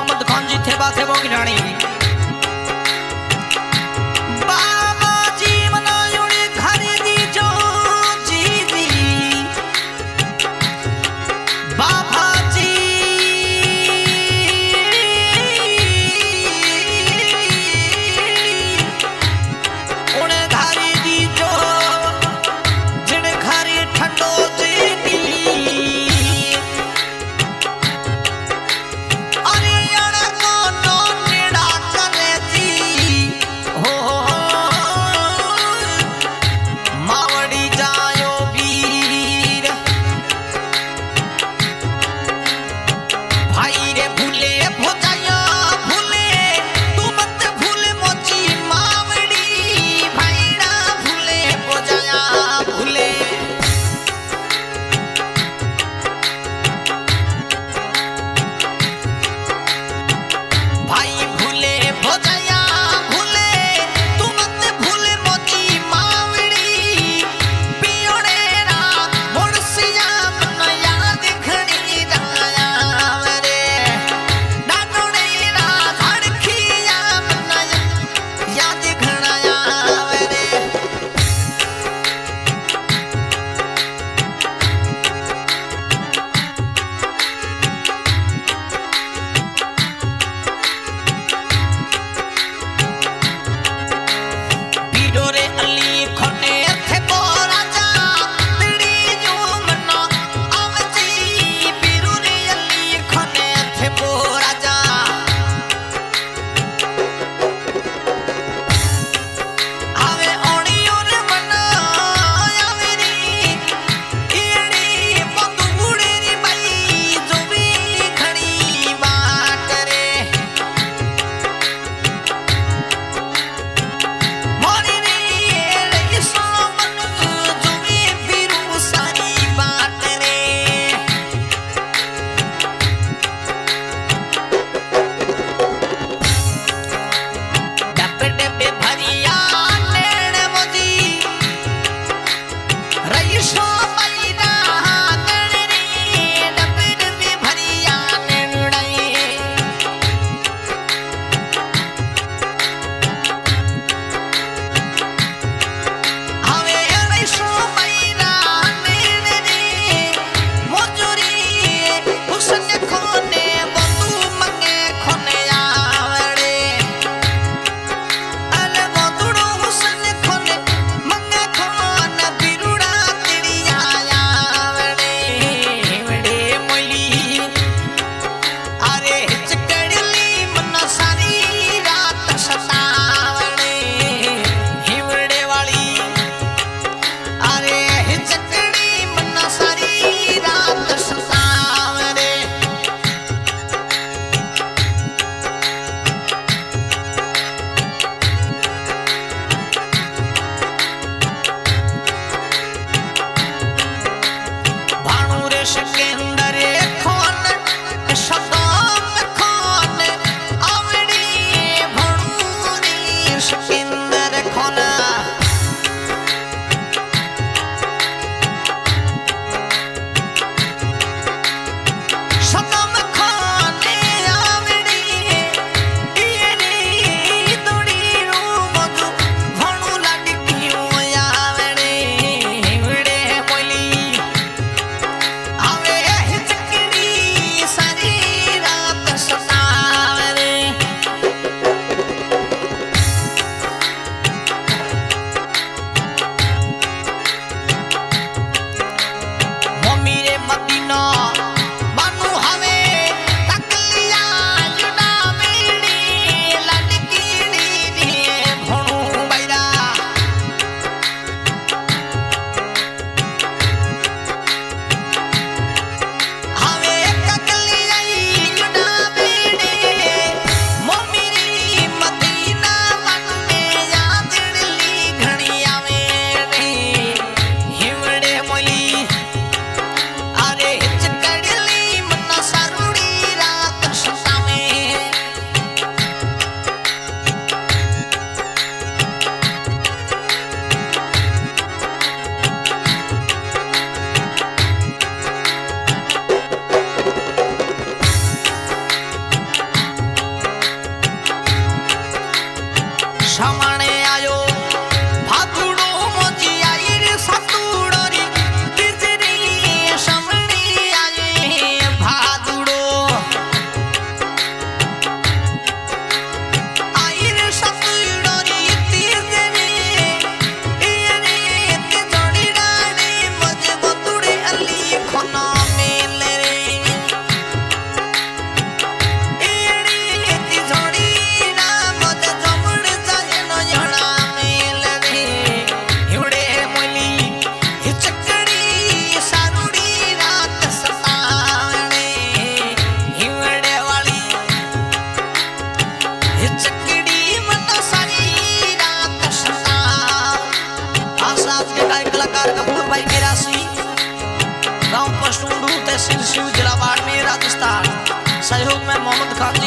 Muhammad Khan ji theba thebo ki rani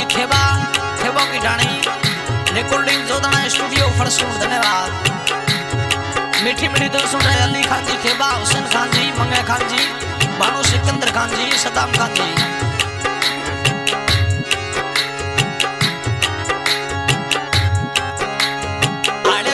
जी खेबा, खेबो की ढाणी रिकॉर्डिंग जोदना स्टूडियो फरसूर धन्यवाद। मीठी मीठी दिल सुन रहे अली खान जी खेबा, हुसैन खान जी मंगे खान जी बानो सिकंदर खान जी, सदाम खान जी। आड़े